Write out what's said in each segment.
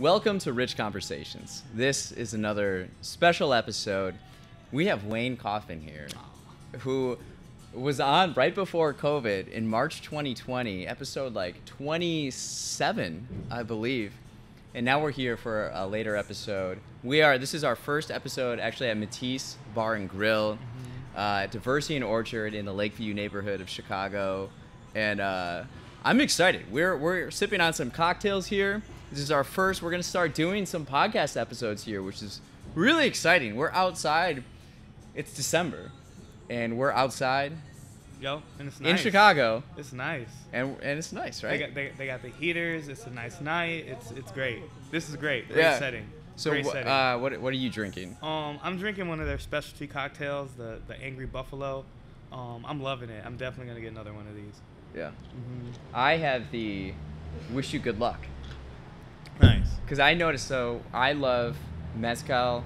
Welcome to Rich Conversations. This is another special episode. We have Wayne Cauthen here, who was on right before COVID in March 2020, episode like 27, I believe. And now we're here for a later episode. We are, this is our first episode actually at Matisse Bar and Grill, uh, Diversey and Orchard in the Lakeview neighborhood of Chicago. And uh, I'm excited. We're, we're sipping on some cocktails here. This is our first, we're going to start doing some podcast episodes here, which is really exciting. We're outside, it's December, and we're outside Yo, and it's in. Chicago, It's nice. and, and it's nice, They right? got they, they got the heaters. It's a nice night. It's it's great. This is great. Great Yeah. setting. so, great setting. uh, what, what are you drinking? um, I'm drinking one of their specialty cocktails, the the Angry Buffalo. Um, I'm loving it. I'm definitely gonna get another one of these. Yeah. hmm I have the wish you good luck. Nice. Because I noticed, so I love Mezcal,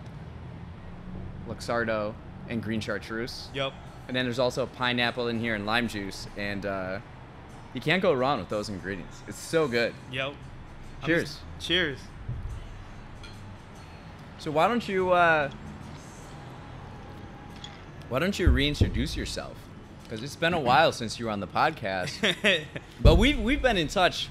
Luxardo, and green chartreuse. Yep. And then there's also pineapple in here and lime juice. And uh, you can't go wrong with those ingredients. It's so good. Yep. Cheers. just- cheers. So why don't you, uh, why don't you reintroduce yourself? Because it's been a while since you were on the podcast. But we've, we've been in touch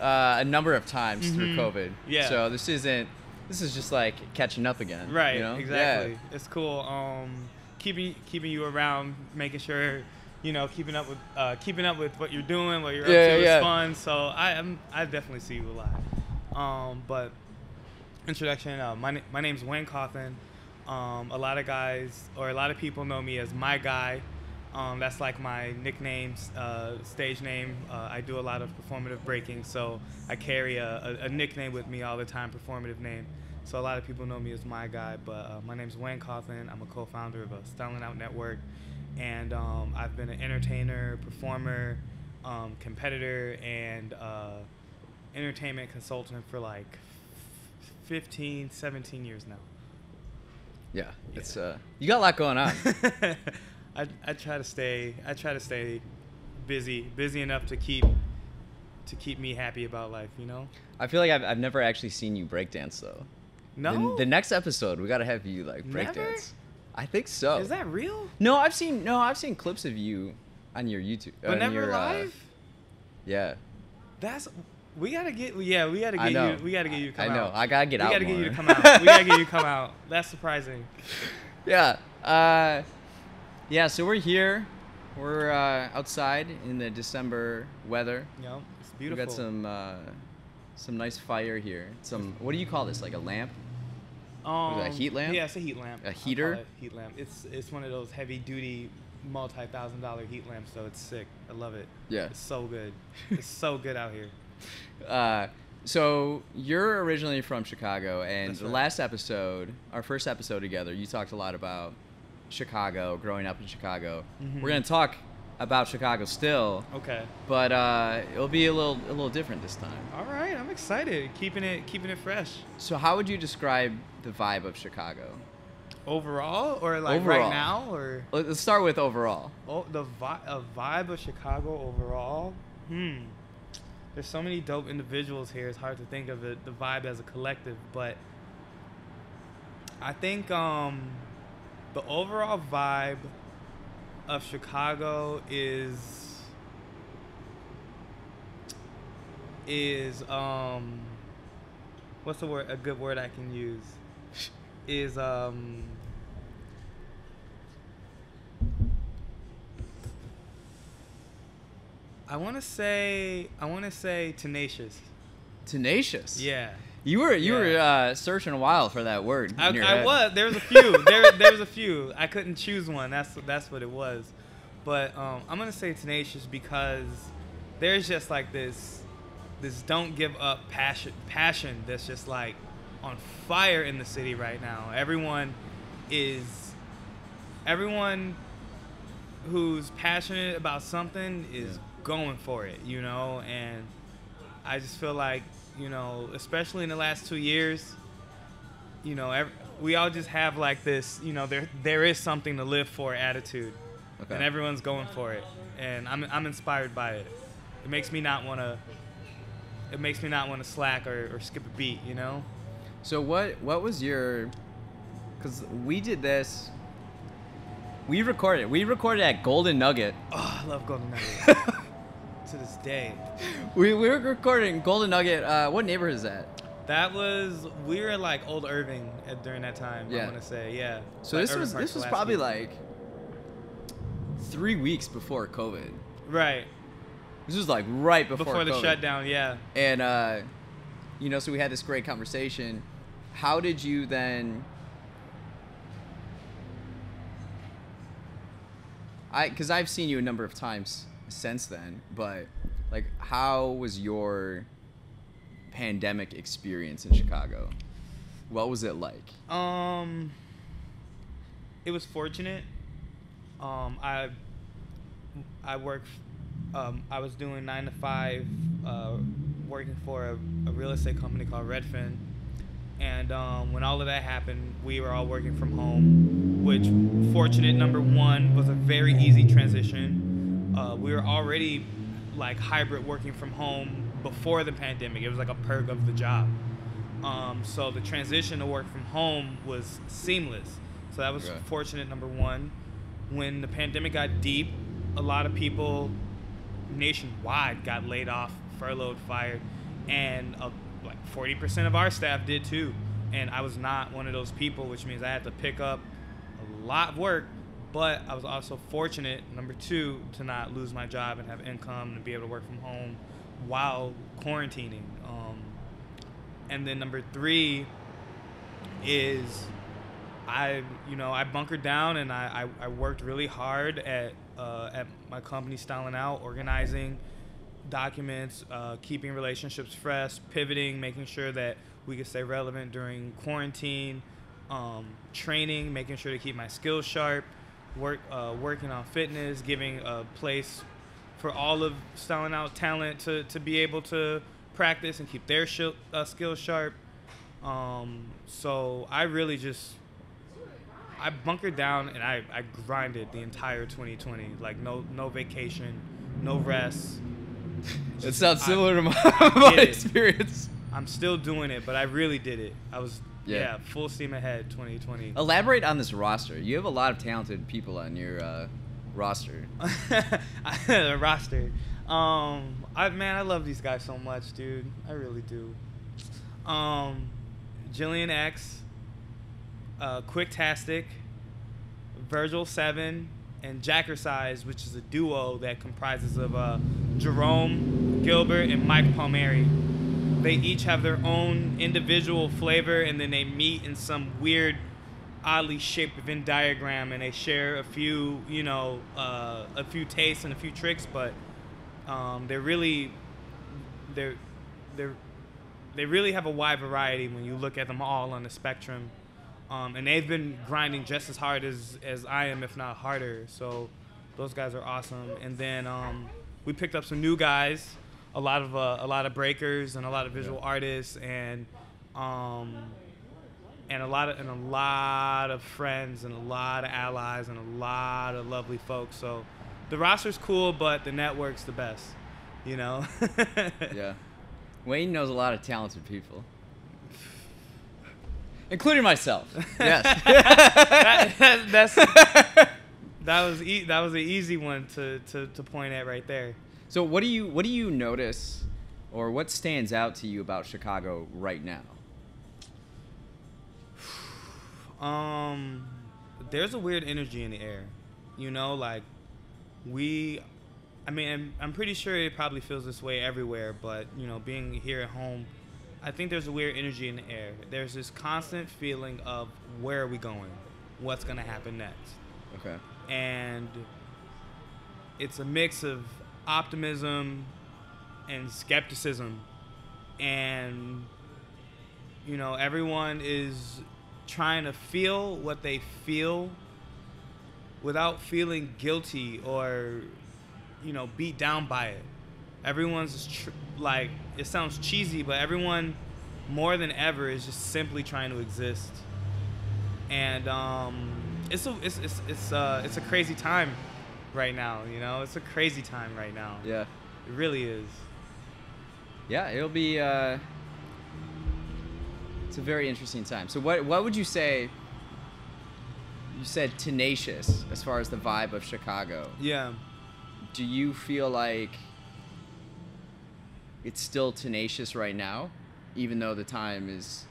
uh, a number of times through Mhm. COVID. Yeah. So this isn't, this is just like catching up again. right. You know? Yeah. Exactly. It's cool. Um, keeping keeping you around, making sure. You know, keeping up with uh, keeping up with what you're doing, what you're Yeah, up to yeah. is fun. So I am I definitely see you a lot. Um, but introduction. Uh, my my name's Wayne Cauthen. Um, a lot of guys or a lot of people know me as my guy. Um, that's like my nickname, uh, stage name. Uh, I do a lot of performative breaking, so I carry a, a, a nickname with me all the time, performative name. So a lot of people know me as my guy, but uh, my name's Wayne Cauthen. I'm a co-founder of a Styling Out Network, and um, I've been an entertainer, performer, um, competitor, and uh, entertainment consultant for like 15, 17 years now. Yeah, it's uh, you got a lot going on. I, I try to stay I try to stay busy busy enough to keep to keep me happy about life you know I feel like I've, I've never actually seen you breakdance though. no The, the next episode, we gotta have you like breakdance. I think so. is that real No, I've seen no, I've seen clips of you on your YouTube. but never your, uh, live yeah, that's we gotta get yeah we gotta get you we gotta get you to I know. out I gotta get we out We gotta get you to come out we gotta get you to come out that's surprising yeah. Uh, yeah. So we're here. We're uh, outside in the December weather. know it's We beautiful got some uh, some nice fire here. Some what do you call this? Like a lamp? um, a heat lamp? yeah it's a heat lamp A heater? heat lamp it's it's one of those heavy duty multi thousand dollar heat lamps so it's sick I love it Yeah. it's so good it's so good out here Uh, so you're originally from Chicago, and That's the last episode, our first episode together, you talked a lot about Chicago, growing up in Chicago. Mhm. We're gonna talk about Chicago still, okay but uh, it'll be a little a little different this time. All right, I'm excited. Keeping it keeping it fresh. So how would you describe the vibe of Chicago? Overall, or like Overall. right now, or Let- Let's start with overall. oh, the vi- a vibe of Chicago overall. Hmm. There's so many dope individuals here. It's hard to think of it, the vibe as a collective, but I think um, the overall vibe of Chicago is is um what's the word a good word I can use is um I want to say I want to say tenacious. Tenacious. Yeah. You were you were uh, searching a while for that word. I, I was. There was a few. there, there was a few. I couldn't choose one. That's that's what it was. But um, I'm gonna say tenacious because there's just like this, this don't give up passion, passion that's just like on fire in the city right now. Everyone is, everyone who's passionate about something is Yeah. going for it, you know. And I just feel like, you know, especially in the last two years, you know, ev we all just have like this, you know, there there is something to live for attitude, Okay. and everyone's going for it, and I'm I'm inspired by it. It makes me not want to it makes me not want to slack or, or skip a beat. You know. So what what was your? Because we did this. We recorded. We recorded at Golden Nugget. Oh, I love Golden Nugget. to this day. We, we were recording Golden Nugget. Uh, what neighborhood is that? That was we were like Old Irving at, during that time. Yeah. I want to say yeah. So Like this Irving was Park, this was probably like three weeks before COVID. right This was like right before before the shutdown. Yeah. And uh, you know, so we had this great conversation. How did you then? I, because I've seen you a number of times since then, but like, how was your pandemic experience in Chicago? What was it like? Um, it was fortunate. Um, I I worked. Um, I was doing nine to five, uh, working for a, a real estate company called Redfin, and um, when all of that happened, we were all working from home. Which, fortunate number one, was a very easy transition. Uh, we were already like hybrid working from home before the pandemic. It was like a perk of the job. Um, so the transition to work from home was seamless. So that was Okay. fortunate number one. When the pandemic got deep, a lot of people nationwide got laid off, furloughed, fired, and uh, like 40% of our staff did too. And I was not one of those people, which means I had to pick up a lot of work. But I was also fortunate, number two, to not lose my job and have income and be able to work from home while quarantining. Um, and then number three is I, you know, I bunkered down and I, I, I worked really hard at uh, at my company styling out, organizing documents, uh, keeping relationships fresh, pivoting, making sure that we could stay relevant during quarantine, um, training, making sure to keep my skills sharp, work uh, working on fitness, giving a place for all of styling out talent to, to be able to practice and keep their sh- uh, skills sharp. Um, so I really just I bunkered down and I, I grinded the entire 2020. Like no no vacation, no rest. It sounds I- similar to my, my it. experience. I'm still doing it, but I really did it. I was Yeah. yeah, full steam ahead 2020. Elaborate on this roster. You have a lot of talented people on your uh, roster. the roster. Um, I man, I love these guys so much, dude. I really do. Um, Jillian X, uh, Quicktastic, Virgil Seven, and Jackercise, which is a duo that comprises of uh, Jerome Gilbert and Mike Palmieri. They each have their own individual flavor, and then they meet in some weird, oddly shaped Venn diagram, and they share a few, you know, uh, a few tastes and a few tricks, but um, they're really, they're, they're, they really have a wide variety when you look at them all on the spectrum. Um, and they've been grinding just as hard as, as I am, if not harder. So those guys are awesome. And then um, we picked up some new guys, a lot of uh, a lot of breakers and a lot of visual artists and um, and a lot of and a lot of friends and a lot of allies and a lot of lovely folks. So the roster's cool, but the network's the best. You know. yeah. Wayne knows a lot of talented people. Including myself. Yes. that, that- that's that was e- that was an easy one to, to, to point at right there. So what do you what do you notice or what stands out to you about Chicago right now? Um, there's a weird energy in the air, you know, like we. I mean, I'm, I'm pretty sure it probably feels this way everywhere, but you know, being here at home, I think there's a weird energy in the air. There's this constant feeling of where are we going, what's gonna happen next. Okay. and it's a mix of optimism and skepticism. And you know everyone is trying to feel what they feel without feeling guilty or you know beat down by it. Everyone's tr- like it sounds cheesy but everyone more than ever is just simply trying to exist. And um, it's a it's it's it's uh it's a crazy time right now. You know, it's a crazy time right now. Yeah. It really is. yeah, it'll be. Uh, it's a very interesting time. So, what what would you say? You said tenacious as far as the vibe of Chicago. Yeah. Do you feel like it's still tenacious right now, even though the time is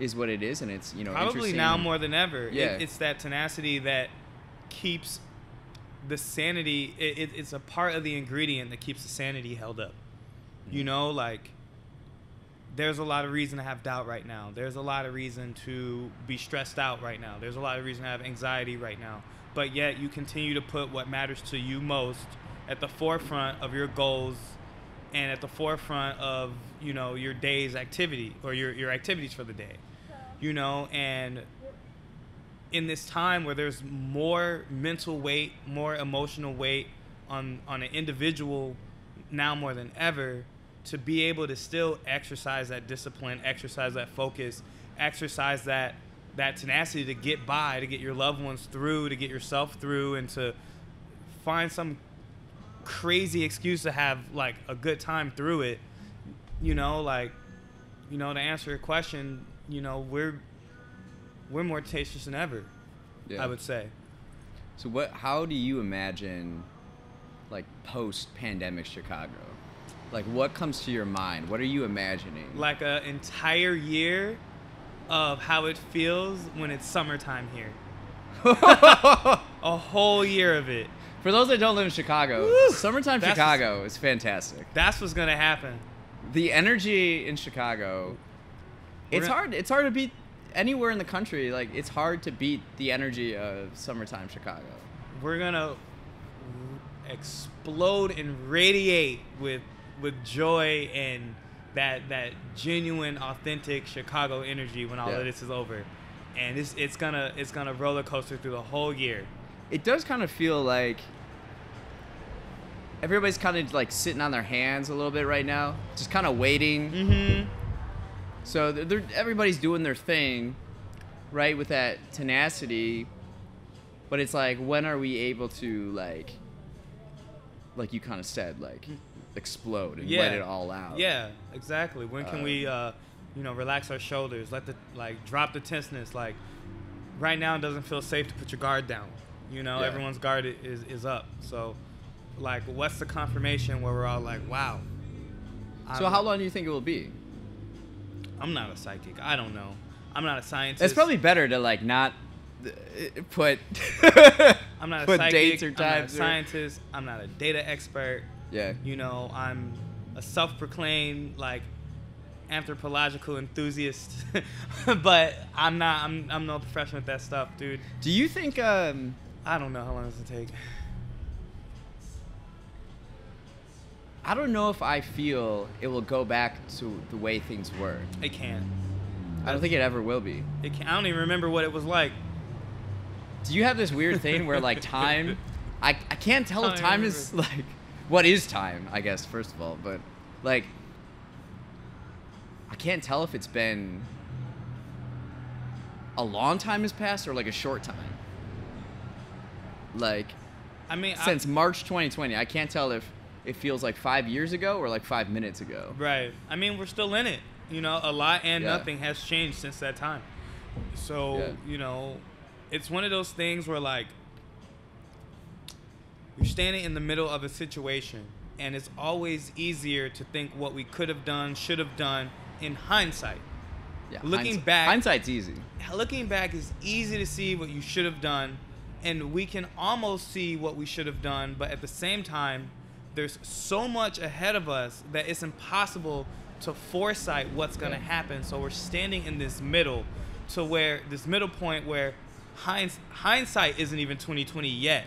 is what it is, and it's you know Probably now more than ever. It- Yeah. it's that tenacity that keeps the sanity. It, it, it's a part of the ingredient that keeps the sanity held up. You Mhm. know, like there's a lot of reason to have doubt right now. There's a lot of reason to be stressed out right now. There's a lot of reason to have anxiety right now. But yet you continue to put what matters to you most at the forefront of your goals and at the forefront of, you know, your day's activity or your, your activities for the day. You know, and in this time where there's more mental weight, more emotional weight on on an individual now more than ever to be able to still exercise that discipline, exercise that focus, exercise that that tenacity to get by, to get your loved ones through, to get yourself through and to find some crazy excuse to have like a good time through it. You know, like you know, to answer your question, you know, we're we're more tenacious than ever. Yeah. I would say. So what? How do you imagine, like post-pandemic Chicago? Like what comes to your mind? What are you imagining? Like an entire year of how it feels when it's summertime here. A whole year of it. For those that don't live in Chicago, Woo! summertime That's- Chicago is fantastic. That's what's gonna happen. The energy in Chicago, We're it's gonna- hard. It's hard to beat anywhere in the country. Like it's hard to beat the energy of summertime Chicago. We're gonna explode and radiate with with joy and that that genuine, authentic Chicago energy when all Yeah. of this is over. And it's it's gonna it's gonna roller coaster through the whole year. It does kind of feel like everybody's kind of like sitting on their hands a little bit right now, just kind of waiting. Mm-hmm. So they're, they're, everybody's doing their thing, right, with that tenacity. But it's like, when are we able to like, like you kind of said, like, explode and let it all out? Yeah, exactly. When can Uh, we, uh, you know, relax our shoulders, let the like drop the tenseness. Like right now, it doesn't feel safe to put your guard down. You know, Yeah. everyone's guard is is up. So, like, what's the confirmation where we're all like, wow. So I'm- how long do you think it will be? I'm not a psychic. I don't know. I'm not a scientist. It's probably better to like not uh, put I'm not a put psychic. dates or I'm not a times. or- scientist. I'm not a data expert. yeah. You know, I'm a self-proclaimed like anthropological enthusiast, but I'm not. I'm I'm no professional at that stuff, dude. Do you think? Um, I don't know how long does it take. I don't know if I feel it will go back to the way things were. It can't. I don't think it ever will be. It can. I don't even remember what it was like. Do you have this weird thing where like time? I, I can't tell I if time is like what is time. I guess first of all, but like I can't tell if it's been a long time has passed or like a short time. Like I mean, I- since March 2020, I can't tell if it feels like five years ago or like five minutes ago. Right. I mean, we're still in it. You know, a lot and Yeah. nothing has changed since that time. So, Yeah. you know, it's one of those things where, like, you're standing in the middle of a situation, and it's always easier to think what we could have done, should have done in hindsight. Yeah, Looking hindsight- back- hindsight's easy. Looking back is easy to see what you should have done, and we can almost see what we should have done, but at the same time, there's so much ahead of us that it's impossible to foresight what's going to happen. So we're standing in this middle to where this middle point where hinds- hindsight isn't even 2020 yet.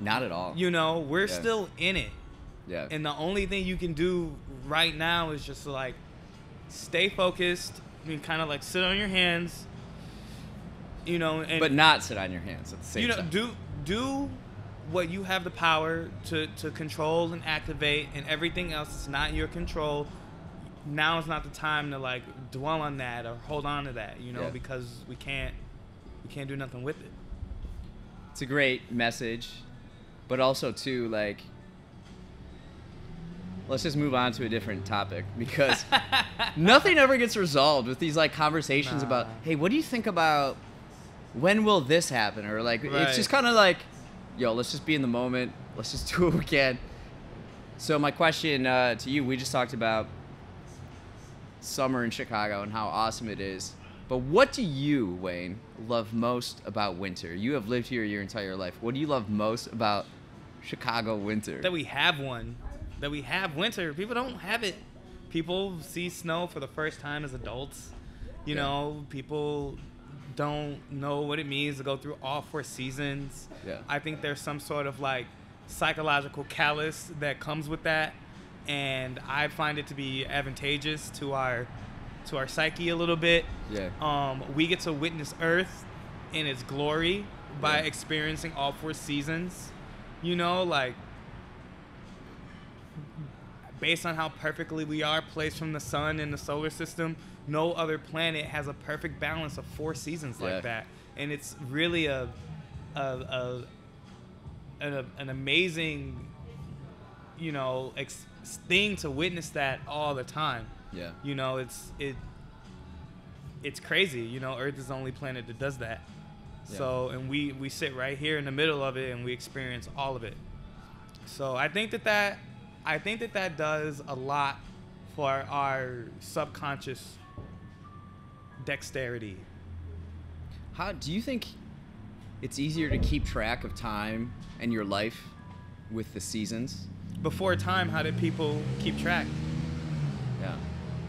Not at all. You know, we're Yeah. still in it. yeah. And the only thing you can do right now is just like stay focused. and kind of like sit on your hands. You know, and but not sit on your hands at the same you know, time. do do what you have the power to to control and activate, and everything else is not your control. Now is not the time to like dwell on that or hold on to that. You know, Yeah. because we can't we can't do nothing with it. it's a great message, but also too like let's just move on to a different topic because nothing ever gets resolved with these like conversations Nah. about, hey, what do you think about when will this happen? Or like, Right. it's just kind of like, yo, let's just be in the moment. Let's just do what we can. So my question uh, to you, we just talked about summer in Chicago and how awesome it is. But what do you, Wayne, love most about winter? You have lived here your entire life. What do you love most about Chicago winter? that we have one, that we have winter. People don't have it. People see snow for the first time as adults. You Yeah. know, people don't know what it means to go through all four seasons. Yeah. I think there's some sort of like psychological callous that comes with that, and I find it to be advantageous to our to our psyche a little bit. yeah. Um, we get to witness Earth in its glory by Yeah. experiencing all four seasons. You know, like based on how perfectly we are placed from the sun in the solar system, no other planet has a perfect balance of four seasons Yeah. like that, and it's really a a, a an, an amazing you know ex- thing to witness that all the time. Yeah. you know it's it it's crazy. You know earth is the only planet that does that. So and we we sit right here in the middle of it and we experience all of it. So i think that that i think that that does a lot for our subconscious dexterity How do you think it's easier to keep track of time and your life with the seasons? before time how did people keep track Yeah.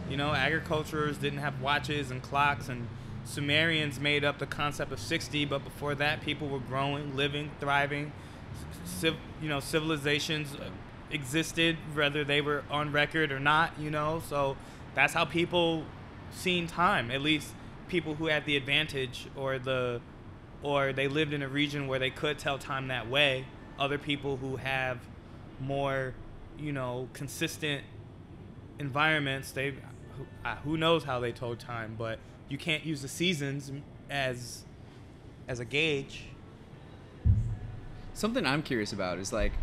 You know, agriculturers didn't have watches and clocks, and Sumerians made up the concept of 60. But before that, people were growing, living, thriving. Civ- you know, civilizations uh, existed, whether they were on record or not. You know, so that's how people seen time. At least people who had the advantage, or the, or they lived in a region where they could tell time that way. Other people who have more, you know, consistent environments they who, knows how they told time but you can't use the seasons as as a gauge Something I'm curious about is like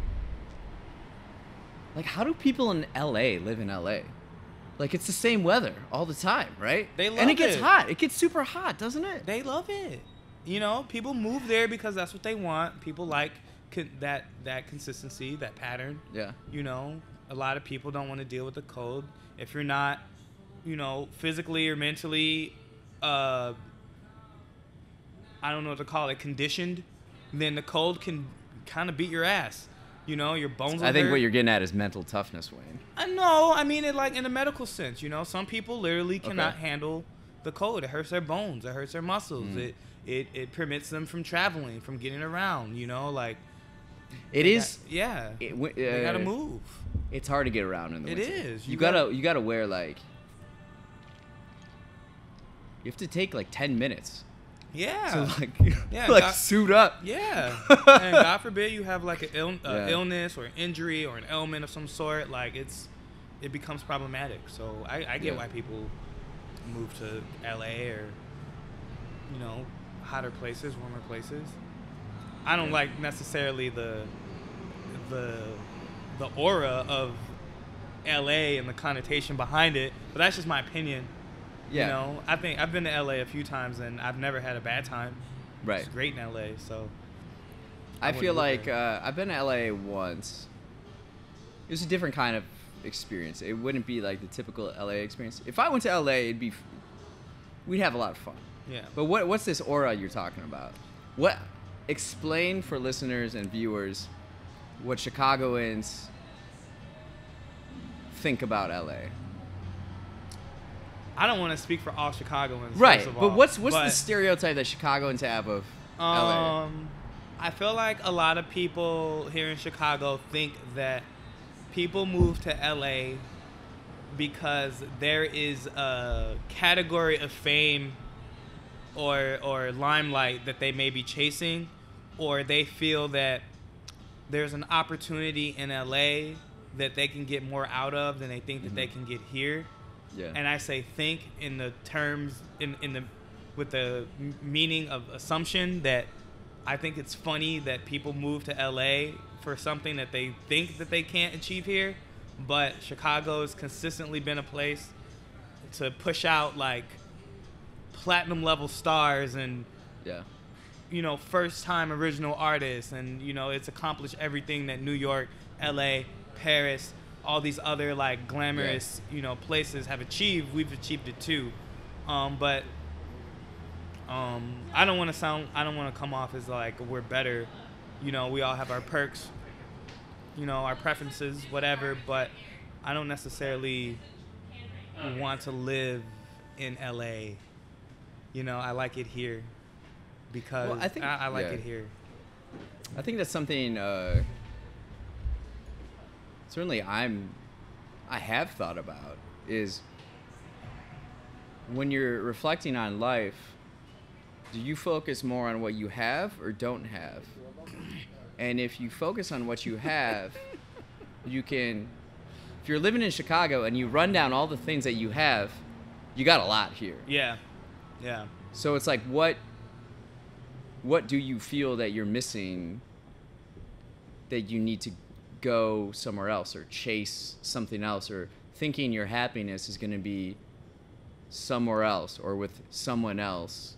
like how do people in LA live in LA? Like it's the same weather all the time, right? They love it. And it gets it. hot. It gets super hot, doesn't it? they love it you know people move there because that's what they want people like con- that that consistency that pattern yeah. you know a lot of people don't want to deal with the cold if you're not you know physically or mentally uh i don't know what to call it conditioned then the cold can kind of beat your ass you know your bones I think hurt. what you're getting at is mental toughness, Wayne. I know. I mean it like in a medical sense. You know, some people literally cannot Okay. handle the cold. It hurts their bones. It hurts their muscles. Mm. It it it permits them from traveling, from getting around. You know, like It is. got- yeah. it, wi- they gotta uh, move. It's hard to get around in the It winter. is. You, You gotta, gotta- you gotta wear like you have to take like ten minutes Yeah. to like Yeah, like God- suit up. yeah. and God forbid you have like an Ill, uh, Yeah. illness or an injury or an ailment of some sort. Like it's it becomes problematic. So I, I get Yeah. why people move to LA or you know hotter places, warmer places. I don't Yeah. like necessarily the the the aura of LA and the connotation behind it, but that's just my opinion. Yeah. You know, I think I've been to LA a few times and I've never had a bad time. Right. It's great in LA, so I I feel like uh, I've been to LA once. It was a different kind of experience. It wouldn't be like the typical LA experience. If I went to LA, it'd be we'd have a lot of fun. yeah. But what what's this aura you're talking about? What explain for listeners and viewers what Chicagoans think about LA. I don't want to speak for all Chicagoans. Right. But what's what's the stereotype that Chicagoans have of LA? Um, I feel like a lot of people here in Chicago think that people move to LA because there is a category of fame or or limelight that they may be chasing, or they feel that there's an opportunity in LA that they can get more out of than they think that they Mhm. can get here Yeah. and I say think in the terms in in the with the meaning of assumption that I think it's funny that people move to LA for something that they think that they can't achieve here, but Chicago has consistently been a place to push out like platinum level stars and Yeah. you know first time original artists and you know it's accomplished everything that New York, LA, Paris, all these other like glamorous you know places have achieved. We've achieved it too, um, but um, I don't want to sound I don't want to come off as like we're better. You know we all have our perks, you know our preferences, whatever. But I don't necessarily want to live in LA. You know I like it here because Well, I think- I, I like yeah. it here. I think that's something uh, certainly I'm I have thought about is when you're reflecting on life, do you focus more on what you have or don't have? And if you focus on what you have, you can if you're living in Chicago and you run down all the things that you have, you got a lot here. Yeah, yeah. So it's like what what do you feel that you're missing that you need to go somewhere else or chase something else or thinking your happiness is going to be somewhere else or with someone else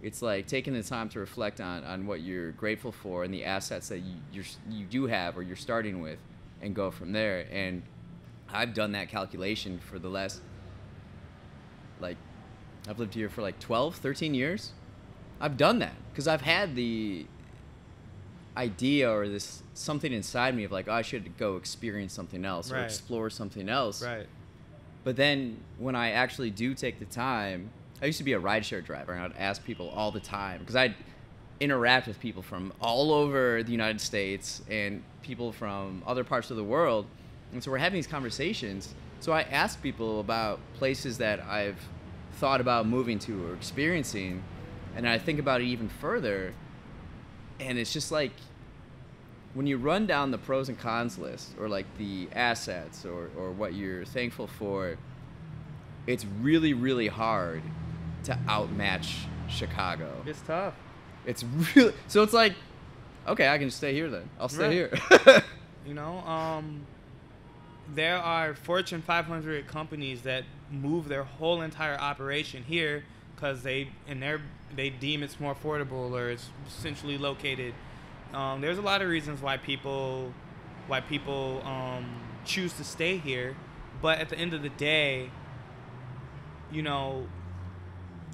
it's like taking the time to reflect on, on what you're grateful for and the assets that you you're, you do have or you're starting with and go from there and i've done that calculation for the last like I've lived here for like 12, 13 years. I've done that because I've had the idea or this something inside me of like, oh, I should go experience something else or explore something else. Right. But then when I actually do take the time, I used to be a rideshare driver and I'd ask people all the time because I'd interact with people from all over the United States and people from other parts of the world. And so we're having these conversations. So I ask people about places that I've thought about moving to or experiencing. And I think about it even further. And it's just like when you run down the pros and cons list or like the assets or, or what you're thankful for, it's really, really hard to outmatch Chicago. It's tough. It's really so it's like, okay, I can stay here then. I'll stay Right. here. You know, um, there are Fortune 500 companies that move their whole entire operation here because they and they they deem it's more affordable or it's centrally located. Um, there's a lot of reasons why people why people um, choose to stay here, but at the end of the day, you know,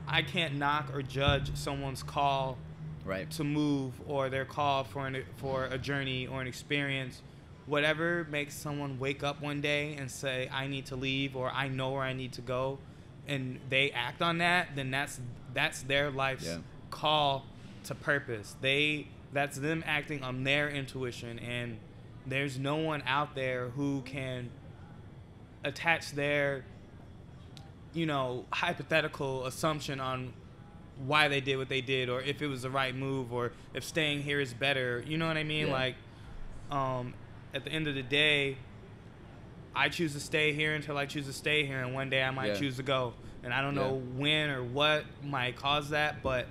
I can't knock or judge someone's call right. to move or their call for an, for a journey or an experience whatever makes someone wake up one day and say i need to leave or i know where i need to go and they act on that then that's that's their life's Yeah. call to purpose they that's them acting on their intuition and there's no one out there who can attach their you know hypothetical assumption on why they did what they did or if it was the right move or if staying here is better you know what i mean Yeah. like um at the end of the day i choose to stay here until i choose to stay here and one day i might Yeah. choose to go and i don't Yeah. know when or what might cause that but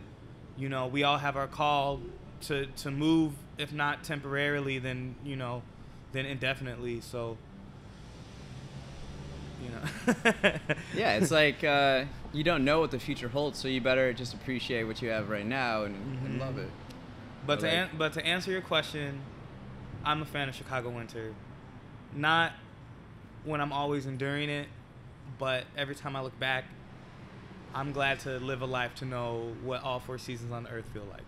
you know we all have our call to to move if not temporarily then you know then indefinitely so you know Yeah, it's like uh, you don't know what the future holds, so you better just appreciate what you have right now and, and Mhm. love it. But to Like- an- but to answer your question, I'm a fan of Chicago winter. Not when I'm always enduring it, but every time I look back, I'm glad to live a life to know what all four seasons on Earth feel like.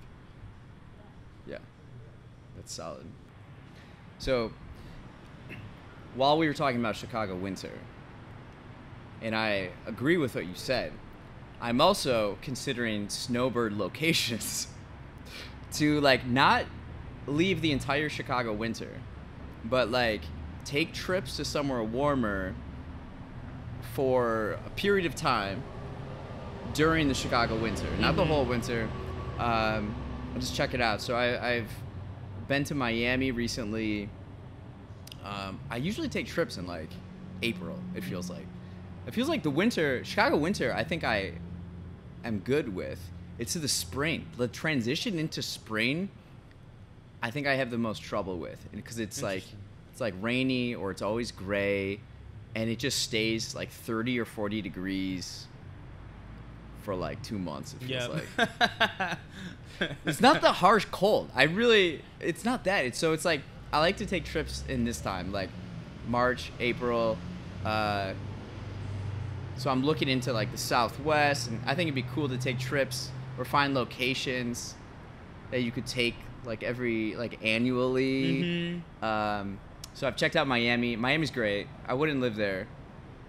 Yeah, that's solid. So, while we were talking about Chicago winter, and I agree with what you said, I'm also considering snowbird locations to like not leave the entire Chicago winter, but like take trips to somewhere warmer for a period of time during the Chicago winter, not the Mhm. whole winter. Um, I'll just check it out. So I, I've been to Miami recently. Um, I usually take trips in like April. It feels like. It feels like the winter, Chicago winter. I think I am good with. It's the spring. The transition into spring. I think I have the most trouble with because it's like. It's like rainy or it's always gray, and it just stays like 30 or 40 degrees for like two months. It feels Yeah. like. it's not the harsh cold. I really, it's not that. It's so it's like I like to take trips in this time, like March, April. Uh, so I'm looking into like the Southwest, and I think it'd be cool to take trips or find locations that you could take like every like annually. hmm Um, so I've checked out Miami. Miami's great. I wouldn't live there,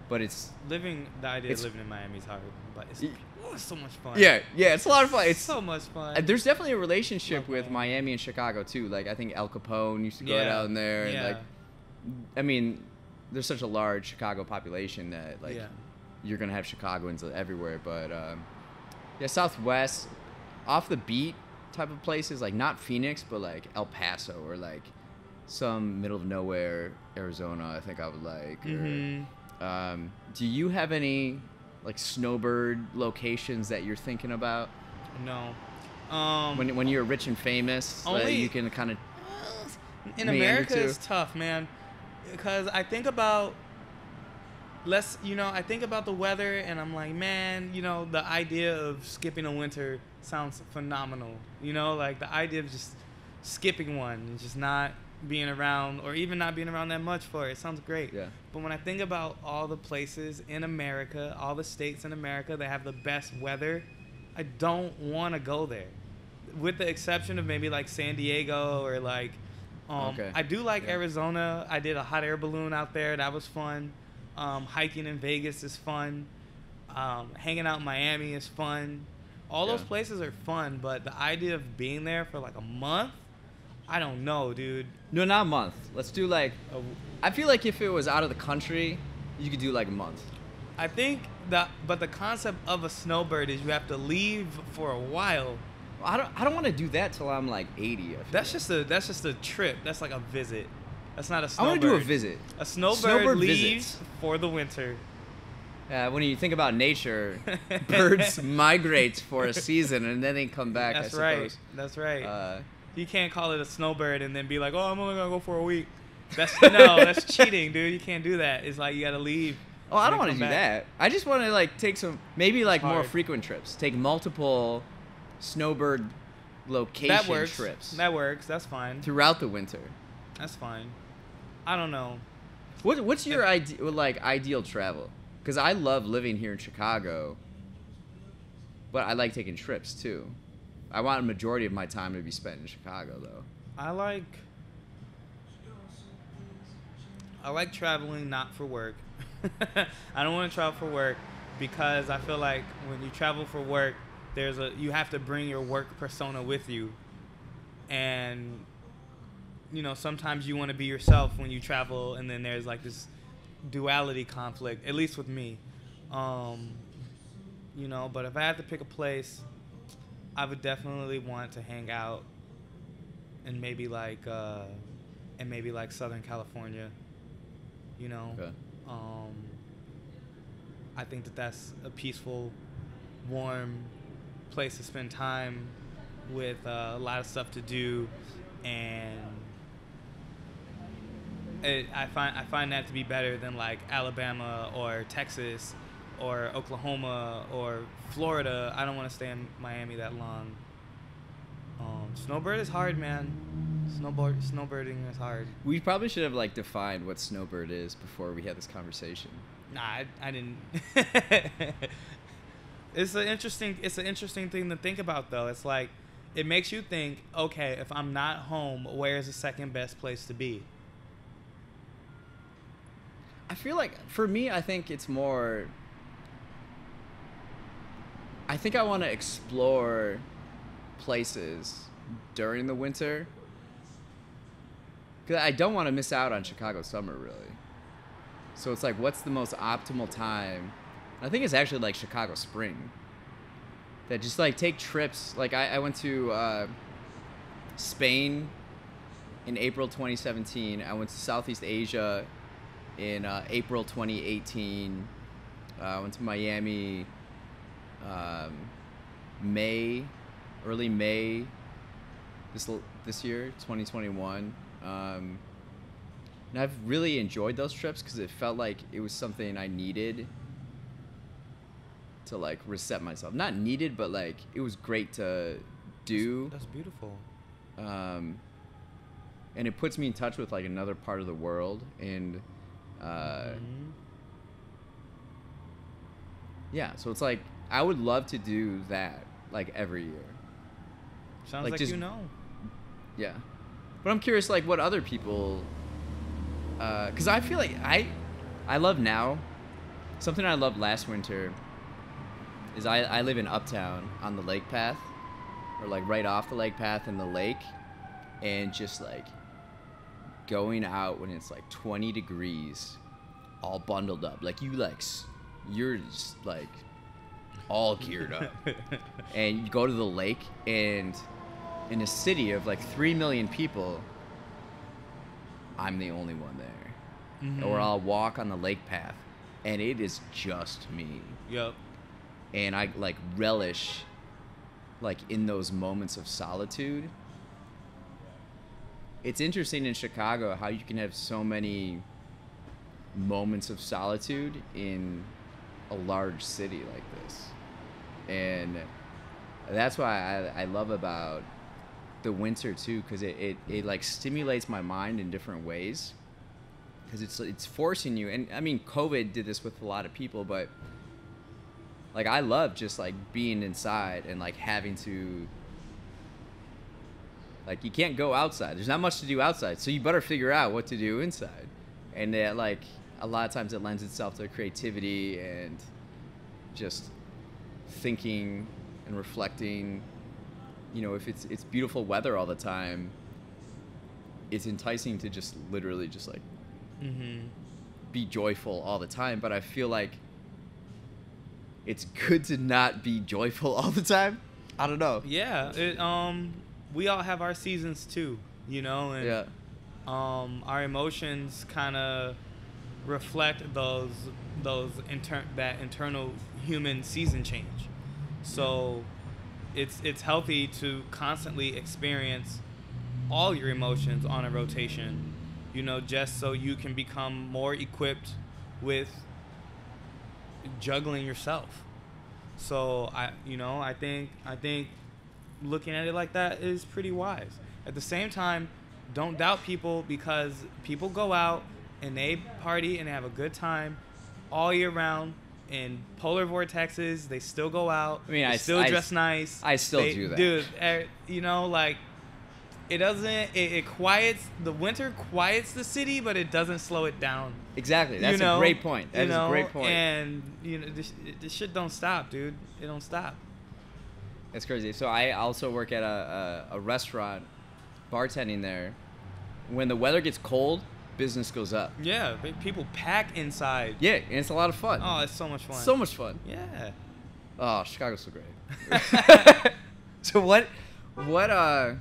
but it's Living the idea of living in Miami is hard, but it's, oh, it's so much fun. yeah, yeah. It's a lot of fun. It's so much fun. There's definitely a relationship Love with Miami. Miami and Chicago too. Like I think Al Capone used to go Yeah, down there, yeah. and like, I mean, there's such a large Chicago population that like yeah. you're gonna have Chicagoans everywhere. But um, yeah, Southwest, off the beat type of places, like not Phoenix, but like El Paso or like some middle of nowhere Arizona. I think I would like. or- hmm um, do you have any like snowbird locations that you're thinking about? No. Um, when when you're rich and famous, like, you can kind of in America it's tough, man, because I think about less. You know, I think about the weather, and I'm like, man, you know, the idea of skipping a winter sounds phenomenal. You know, like the idea of just skipping one and just not being around, or even not being around that much for it sounds great. yeah. But when I think about all the places in America, all the states in America that have the best weather, I don't want to go there. With the exception of maybe like San Diego or like, um, Okay. I do like Yeah. Arizona. I did a hot air balloon out there. That was fun. Um, hiking in Vegas is fun. Um, hanging out in Miami is fun. All those places are fun, but the idea of being there for like a month, I don't know, dude. No, not a month. Let's do like. A- I feel like if it was out of the country, you could do like a month. I think that, but the concept of a snowbird is you have to leave for a while. I don't. I don't want to do that till I'm like 80. That's like. just a that's just a trip. That's like a visit. That's not a snowbird. I want to do a visit. A snowbird, Snowbird leaves visits. for the winter. Uh, when you think about nature, birds migrate for a season and then they come back. That's right. That's right. Uh, you can't call it a snowbird and then be like, oh, I'm only gonna go for a week. That's no, that's cheating, dude. You can't do that. It's like you gotta leave. oh, I don't want to do back. that. I just want to like take some, maybe like more frequent trips. Take multiple snowbird location That works. trips That works. That's fine. throughout the winter. That's fine. I don't know. What, what's your ide- like ideal travel? Because I love living here in Chicago, but I like taking trips too. I want a majority of my time to be spent in Chicago, though. I like I like traveling not for work. I don't want to travel for work because I feel like when you travel for work, there's a you have to bring your work persona with you. And you know, sometimes you want to be yourself when you travel and then there's like this duality conflict, at least with me. Um you know, but if I had to pick a place, I would definitely want to hang out and maybe like uh and maybe like Southern California. You know, Okay. um, I think that that's a peaceful, warm place to spend time with uh, a lot of stuff to do, and it, I find I find that to be better than like Alabama or Texas or Oklahoma or Florida. I don't want to stay in Miami that long. Um, snowbird is hard, man. Snowboard snowbirding is hard. We probably should have like defined what snowbird is before we had this conversation. Nah, I, I didn't. it's an interesting. It's an interesting thing to think about, though. It's like it makes you think. Okay, if I'm not home, where's the second best place to be? I feel like for me, I think it's more. I think I want to explore places during the winter. Cause I don't want to miss out on Chicago summer, really. So it's like, what's the most optimal time? I think it's actually like Chicago spring. That just like take trips. Like I, I went to uh, Spain in April 2017. I went to Southeast Asia in uh, April 2018. Uh, I went to Miami um, May, early May this this year, 2021. Um, and I've really enjoyed those trips because it felt like it was something I needed to like reset myself. Not needed, but like it was great to do. That's beautiful. Um, and it puts me in touch with like another part of the world and uh, Mhm. yeah so it's like i would love to do that like every year. Sounds like like, just- you know. yeah. But i'm curious like what other people uh, because i feel like i i love now. Something i loved last winter is I, I live in uptown on the lake path or like right off the lake path in the lake and just like going out when it's like 20 degrees all bundled up. Like you like you're just like all geared up. And you go to the lake and in a city of like 3 million people i'm the only one there. Mhm. or i'll walk on the lake path and it is just me. Yep. and i like relish like in those moments of solitude. It's interesting in chicago how you can have so many moments of solitude in a large city like this and that's why i, I love about the winter too because it, it, it like stimulates my mind in different ways. Because it's it's forcing you and i mean covid did this with a lot of people but like i love just like being inside and like having to like you can't go outside. There's not much to do outside so you better figure out what to do inside. And that like a lot of times it lends itself to creativity and just thinking and reflecting you know if it's it's beautiful weather all the time it's enticing to just literally just like Mm-hmm. be joyful all the time, but I feel like it's good to not be joyful all the time. I don't know. Yeah. It, um, we all have our seasons too, you know, and Yeah. um, our emotions kind of reflect those those inter- that internal human season change. So it's it's healthy to constantly experience all your emotions on a rotation, you know, just so you can become more equipped with juggling yourself. So I you know, I think I think looking at it like that is pretty wise. At the same time, don't doubt people because people go out and they party and have a good time all year round. In polar vortexes, they still go out. I mean, they I- still I- dress nice. I still They- do that. dude. eh, You know, like it doesn't. It, it quiets the winter quiets the city, but it doesn't slow it down. Exactly. That's you know, a great point. That you is know, a great point. And you know, this, this shit don't stop, dude. It don't stop. That's crazy. So I also work at a, a, a restaurant, bartending there. When the weather gets cold, business goes up. Yeah, people pack inside. Yeah, and it's a lot of fun. Oh, it's so much fun. so much fun. Yeah. Oh, Chicago's so great. so what what uh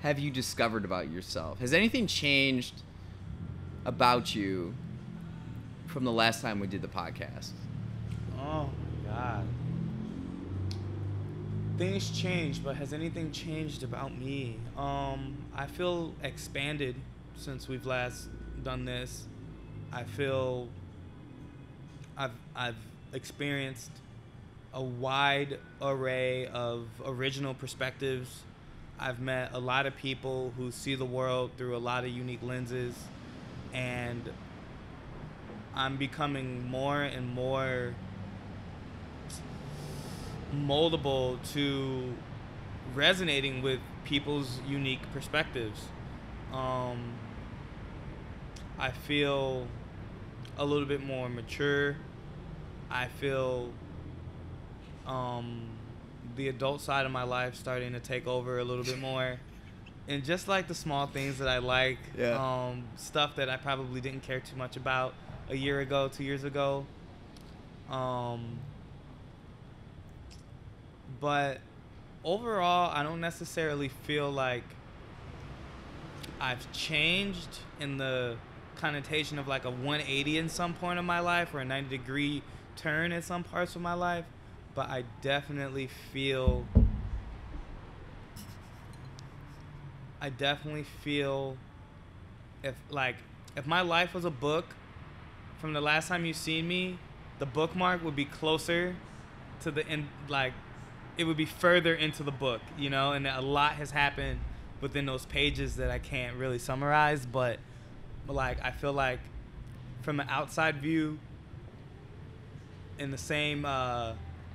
have you discovered about yourself? Has anything changed about you from the last time we did the podcast? Oh my god. Things changed, but has anything changed about me? Um, I feel expanded since we've last done this. I feel I've I've experienced a wide array of original perspectives. I've met a lot of people who see the world through a lot of unique lenses and I'm becoming more and more moldable to resonating with people's unique perspectives. Um, I feel a little bit more mature. I feel um, the adult side of my life starting to take over a little bit more. And just like the small things that I like, Yeah. um, stuff that I probably didn't care too much about a year ago, two years ago. Um, but overall, I don't necessarily feel like I've changed in the connotation of like a 180 in some point of my life or a 90 degree turn in some parts of my life, but I definitely feel I definitely feel if like if my life was a book, from the last time you seen me, the bookmark would be closer to the end. Like it would be further into the book, you know. And a lot has happened within those pages that I can't really summarize, but like I feel like from an outside view, in the same uh,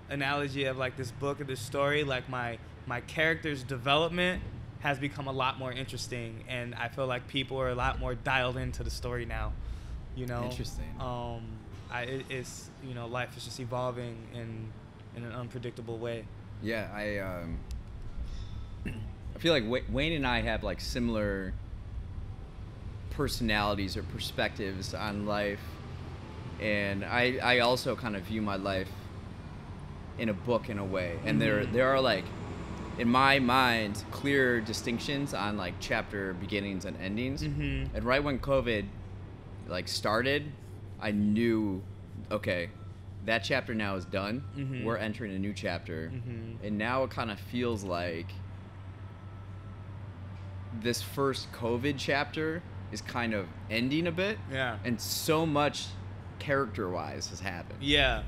analogy of like this book or this story, like my my character's development has become a lot more interesting, and I feel like people are a lot more dialed into the story now. You know, Interesting. Um, I it, it's you know life is just evolving in in an unpredictable way. Yeah, I um, I feel like Wayne and I have like similar personalities or perspectives on life, and I I also kind of view my life in a book in a way, and there Mhm. there are like in my mind clear distinctions on like chapter beginnings and endings, Mhm. and right when COVID like started, I knew okay. That chapter now is done. Mhm. We're entering a new chapter Mhm. and now it kind of feels like this first COVID chapter is kind of ending a bit, Yeah. and so much character-wise has happened. Yeah.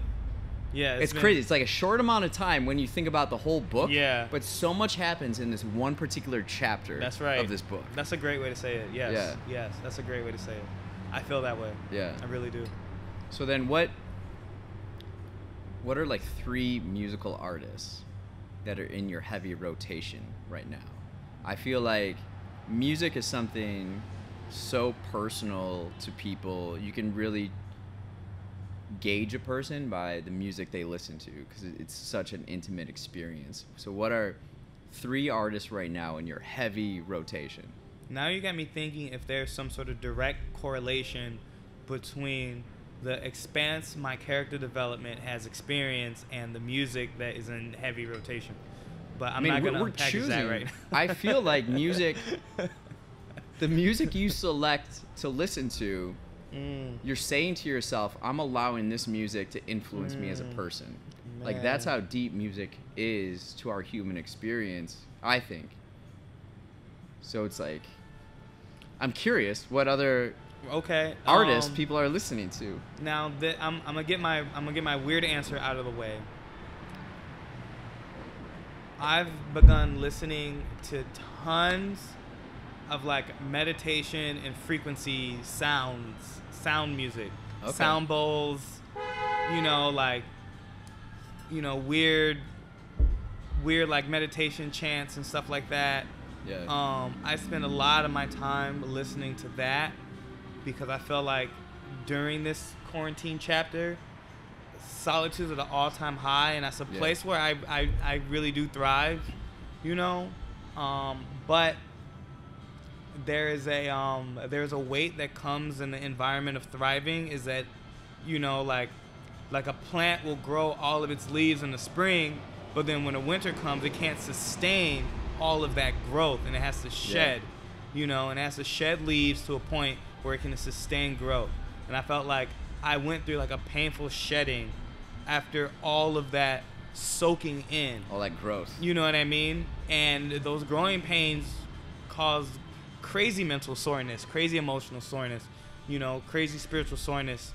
Yeah. It's, been- crazy. It's like a short amount of time when you think about the whole book. Yeah. But so much happens in this one particular chapter. That's right. Of this book. That's a great way to say it. Yes. Yeah. Yes. That's a great way to say it. I feel that way. yeah. I really do. So then, what? What are like three musical artists that are in your heavy rotation right now? I feel like music is something so personal to people. You can really gauge a person by the music they listen to because it's such an intimate experience. So, what are three artists right now in your heavy rotation? Now you got me thinking if there's some sort of direct correlation between the expanse my character development has experienced and the music that is in heavy rotation. But I'm I mean, not gonna we're unpackage choosing. that right now. I feel like music, the music you select to listen to, Mm, you're saying to yourself, I'm allowing this music to influence me as a Mm, person. Like, that's how deep music is to our human experience, I think. So it's like, I'm curious what other okay. artists um, people are listening to. Now that I'm, I'm gonna get my I'm gonna get my weird answer out of the way. I've begun listening to tons of like meditation and frequency sounds, sound music, Okay. sound bowls, you know, like you know, weird weird like meditation chants and stuff like that. Yeah. Um, I spend a lot of my time listening to that because I feel like during this quarantine chapter, solitude is at an all-time high, and that's a Yeah. place where I, I, I really do thrive, you know. Um, but there is a um, there's a weight that comes in the environment of thriving. Is that you know like like a plant will grow all of its leaves in the spring, but then when the winter comes, it can't sustain all of that growth, and it has to shed, you know, and it has to shed leaves to a point where it can sustain growth. And I felt like I went through like a painful shedding after all of that soaking in. All that growth. You know what I mean? And those growing pains cause crazy mental soreness, crazy emotional soreness, you know, crazy spiritual soreness.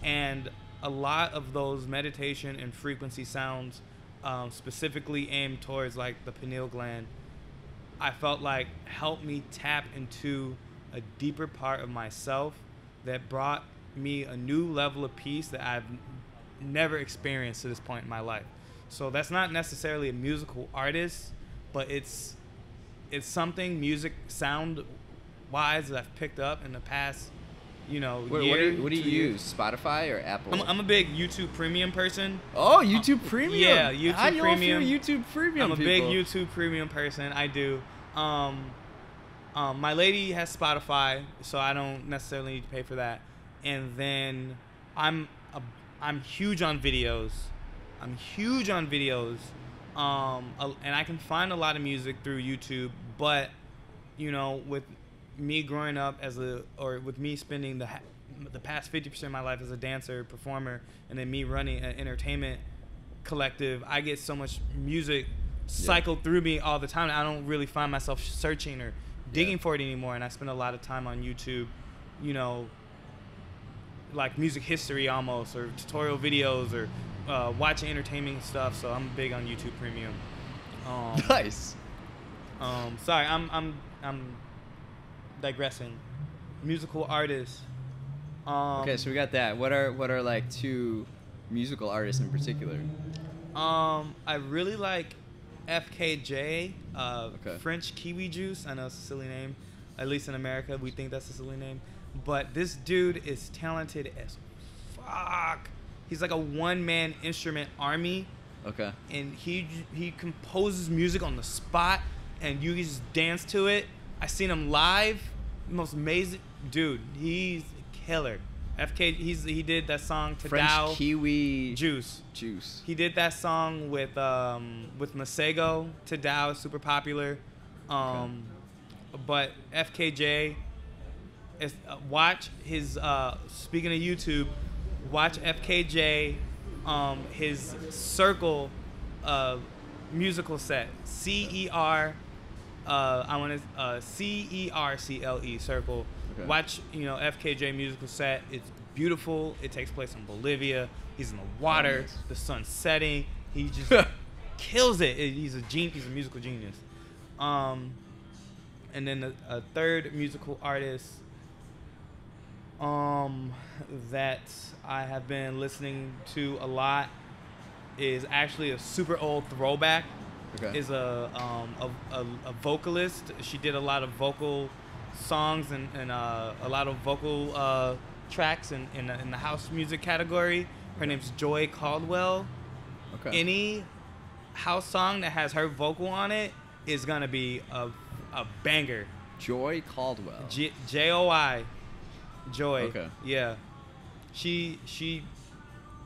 And a lot of those meditation and frequency sounds, um, specifically aimed towards like the pineal gland, I felt like helped me tap into a deeper part of myself that brought me a new level of peace that I've never experienced to this point in my life. So that's not necessarily a musical artist, but it's it's something music sound wise that I've picked up in the past, you know, What, what, do you, what do you use? Spotify or Apple? I'm, I'm a big YouTube Premium person. oh, YouTube Premium. yeah, YouTube I know a few Premium. YouTube Premium. I'm a big. YouTube Premium person. I do. Um, um, my lady has Spotify, so I don't necessarily need to pay for that. And then I'm a, I'm huge on videos. I'm huge on videos. Um, a- and I can find a lot of music through YouTube, but you know, with me growing up as a, or with me spending the the past 50% of my life as a dancer, performer, and then me running an entertainment collective, I get so much music cycled through me all the time. I don't really find myself searching or digging Yeah. for it anymore, and I spend a lot of time on YouTube, you know, like music history almost, or tutorial videos, or uh, watching entertainment stuff. So I'm big on YouTube Premium. Um, Nice. um, sorry, I'm I'm I'm digressing. Musical artists. Um, Okay, so we got that. What are what are like two musical artists in particular? Um, I really like FKJ, uh, Okay. French Kiwi Juice. I know it's a silly name. At least in America, we think that's a silly name. But this dude is talented as fuck. He's like a one-man instrument army, Okay. and he he composes music on the spot, and you just dance to it. I seen him live, most amazing dude. He's a killer. FK, he's he did that song to French Dow kiwi Juice. juice. He did that song with um, with Masego Tadow, super popular. Um, But FKJ, is, uh, watch his. Uh, speaking of YouTube, watch FKJ, um, his Cercle, uh, musical set. C E R. Uh, I want to uh, C E R C L E Cercle. Okay. Watch you know FKJ musical set. It's beautiful. It takes place in Bolivia. He's in the water. nice. The sun's setting. He just kills it. He's a gen- He's a musical genius. Um, and then a, a third musical artist um, that I have been listening to a lot is actually a super old throwback. Okay. Is a, um, a, a, a vocalist. She did a lot of vocal songs and, and uh, a lot of vocal uh, tracks in, in, the- in the house music category. Her name's Joi Cardwell okay. any house song that has her vocal on it is gonna be a, a banger. Joi Cardwell. J J O I, Joi. Okay. Yeah. She she,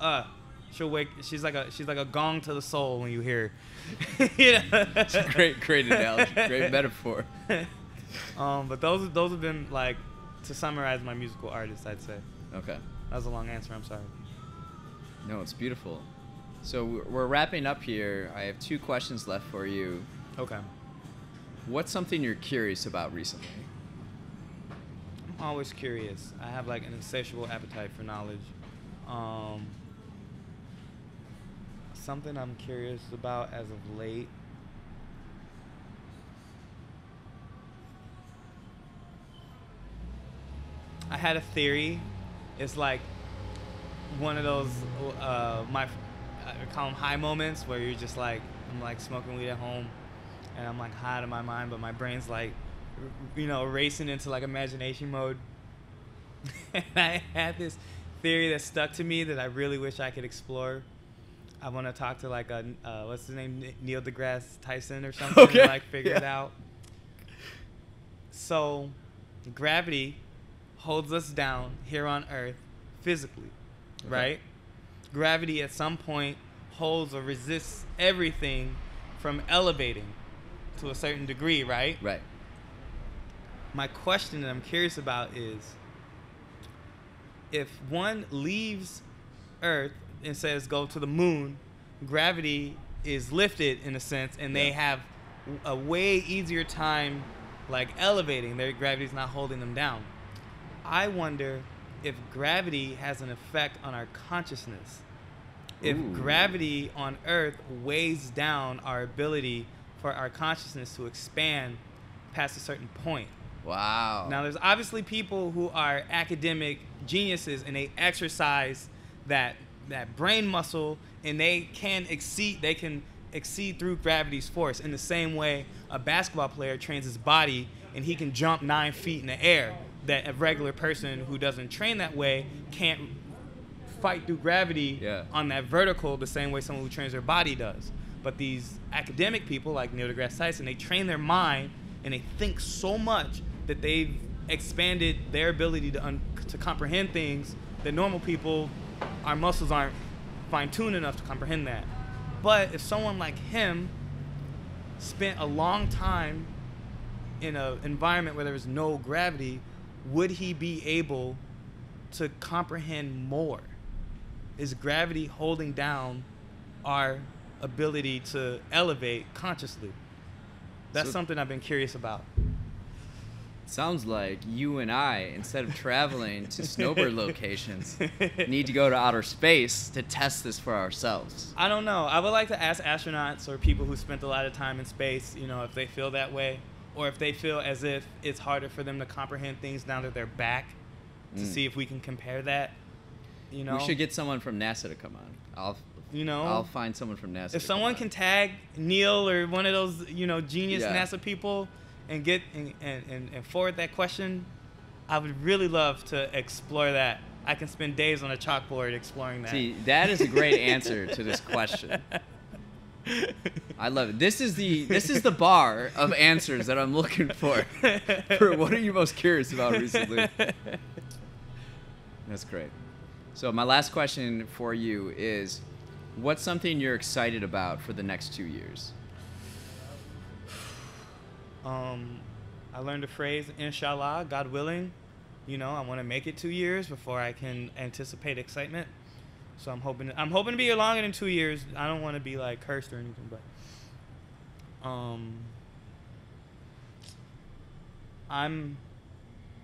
uh, she'll wake. She's like a she's like a gong to the soul when you hear. her. you know? It's a great, great analogy. Great metaphor. um, but those those have been like to summarize my musical artists. I'd say Okay. that was a long answer. I'm sorry. No, it's beautiful. So we're we're wrapping up here. I have two questions left for you. Okay. What's something you're curious about recently? I'm always curious. I have like an insatiable appetite for knowledge. Um, something I'm curious about as of late. I had a theory. It's like one of those uh, my I call them high moments where you're just like I'm like smoking weed at home, and I'm like high of my mind, but my brain's like you know racing into like imagination mode. and I had this theory that stuck to me that I really wish I could explore. I want to talk to like a uh, what's his name Neil deGrasse Tyson or something Okay, and like figure it out. So, gravity holds us down here on Earth physically, Okay. right? Gravity at some point holds or resists everything from elevating to a certain degree, right? Right. My question that I'm curious about is if one leaves Earth and says go to the moon, gravity is lifted in a sense, and they Yeah. have a way easier time like elevating. Their gravity's not holding them down. I wonder if gravity has an effect on our consciousness. If Ooh. gravity on Earth weighs down our ability for our consciousness to expand past a certain point. Wow. Now, there's obviously people who are academic geniuses and they exercise that that brain muscle and they can exceed they can exceed through gravity's force in the same way a basketball player trains his body and he can jump nine feet in the air that a regular person who doesn't train that way can't fight through gravity Yeah. on that vertical the same way someone who trains their body does. But these academic people like Neil deGrasse Tyson, they train their mind and they think so much that they've expanded their ability to to comprehend things that normal people, our muscles aren't fine tuned enough to comprehend that. But if someone like him spent a long time in an environment where there was no gravity, would he be able to comprehend more? Is gravity holding down our ability to elevate consciously? That's So- something I've been curious about. Sounds like you and I, instead of traveling to snowbird locations, need to go to outer space to test this for ourselves. I don't know. I would like to ask astronauts or people who spent a lot of time in space, you know, if they feel that way, or if they feel as if it's harder for them to comprehend things now that they're back, to Mm. see if we can compare that. You know, We should get someone from NASA to come on. I'll you know, I'll find someone from NASA. if someone on. can tag Neil or one of those, you know, genius Yeah. NASA people and get and, and, and, forward that question, I would really love to explore that. I can spend days on a chalkboard exploring that. See, that is a great answer to this question. I love it. This is the this is the bar of answers that I'm looking for. For what are you most curious about recently? That's great. So my last question for you is, what's something you're excited about for the next two years? Um, I learned a phrase, inshallah, God willing. You know, I want to make it two years before I can anticipate excitement. So I'm hoping I'm hoping to be here longer than two years. I don't want to be like cursed or anything, but um, I'm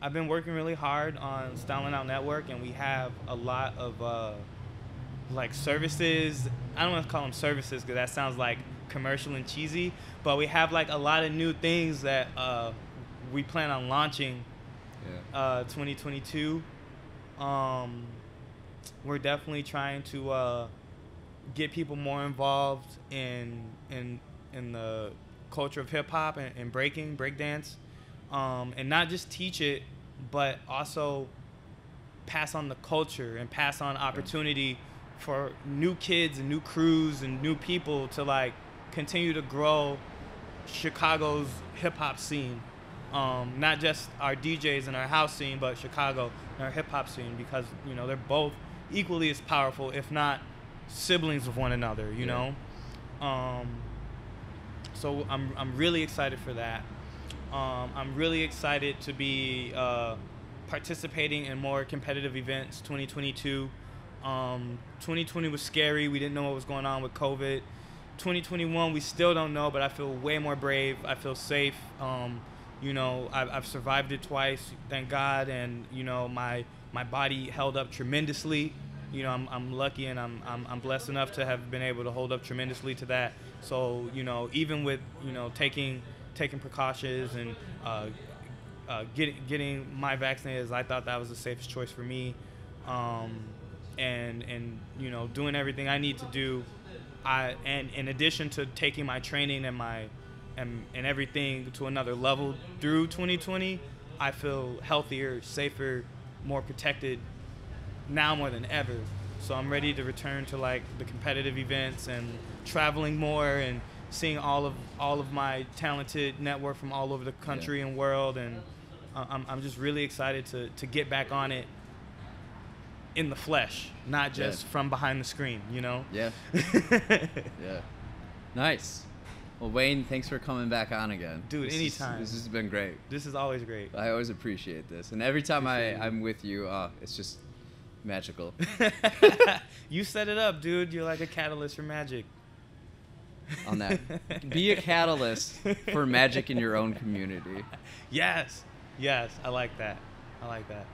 I've been working really hard on Styling Out Network, and we have a lot of uh, like services. I don't want to call them services because that sounds like commercial and cheesy. But we have like a lot of new things that uh, we plan on launching Yeah. uh, 2022. Um, we're definitely trying to uh, get people more involved in in in the culture of hip hop and, and breaking, breakdance, um, and not just teach it, but also pass on the culture and pass on opportunity for new kids and new crews and new people to like continue to grow Chicago's hip hop scene. Um, not just our DJs and our house scene, but Chicago and our hip hop scene because you know they're both equally as powerful, if not siblings of one another. You Yeah. know, um, so I'm I'm really excited for that. Um, I'm really excited to be uh, participating in more competitive events 2022. Um, 2020 was scary. We didn't know what was going on with COVID. 2021, we still don't know, but I feel way more brave. I feel safe. Um, you know, I've, I've survived it twice, thank God, and you know, my my body held up tremendously. You know, I'm, I'm lucky and I'm, I'm I'm blessed enough to have been able to hold up tremendously to that. So you know, even with you know taking taking precautions and uh, uh, getting getting my vaccinated, I thought that was the safest choice for me. Um, and and you know, doing everything I need to do I and in addition to taking my training and my and, and everything to another level through 2020, I feel healthier, safer, more protected now more than ever. So I'm ready to return to like the competitive events and traveling more and seeing all of all of my talented network from all over the country and world and I- I'm, I'm just really excited to, to get back on it in the flesh, not Yeah. just from behind the screen, you know? Yeah. Yeah. Nice. Well, Wayne, thanks for coming back on again. Dude, This is- anytime. this has been great. This is always great. I always appreciate this, and every time I, you. I'm with you, uh, it's just magical. you set it up, dude. You're like a catalyst for magic. On that, be a catalyst for magic in your own community. Yes. Yes, I like that. I like that.